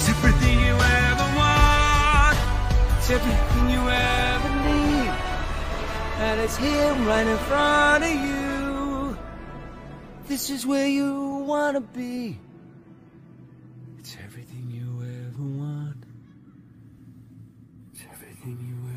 It's everything you ever want. It's everything you ever need. And it's here right in front of you. This is where you want to be. It's everything you ever want. It's everything you ever